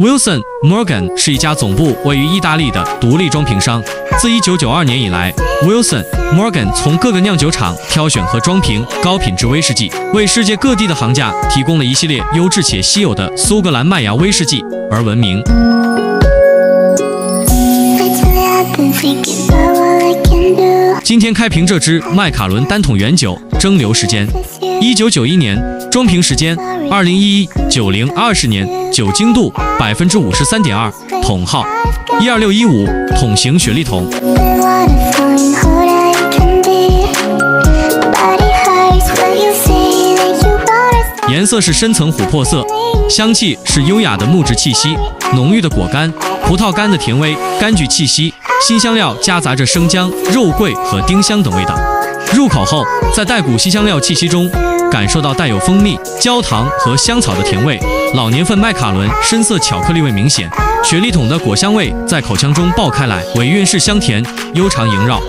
Wilson Morgan 是一家总部位于意大利的独立装瓶商。自1992年以来，Wilson Morgan 从各个酿酒厂挑选和装瓶高品质威士忌，为世界各地的行家提供了一系列优质且稀有的苏格兰麦芽威士忌而闻名。今天开瓶这支麦卡伦单桶原酒，蒸馏时间：一九九一年，装瓶时间：二零一一九零二十年，酒精度百分之五十三点二，桶号一二六一五，桶型雪莉桶。颜色是深层琥珀色，香气是优雅的木质气息，浓郁的果干、葡萄干的甜味，柑橘气息。新香料夹杂着生姜、肉桂和丁香等味道。入口后，在带骨新香料气息中，感受到带有蜂蜜、焦糖和香草的甜味。老年份麦卡伦深色巧克力味明显，雪莉桶的果香味在口腔中爆开来，尾韵是香甜悠长萦绕。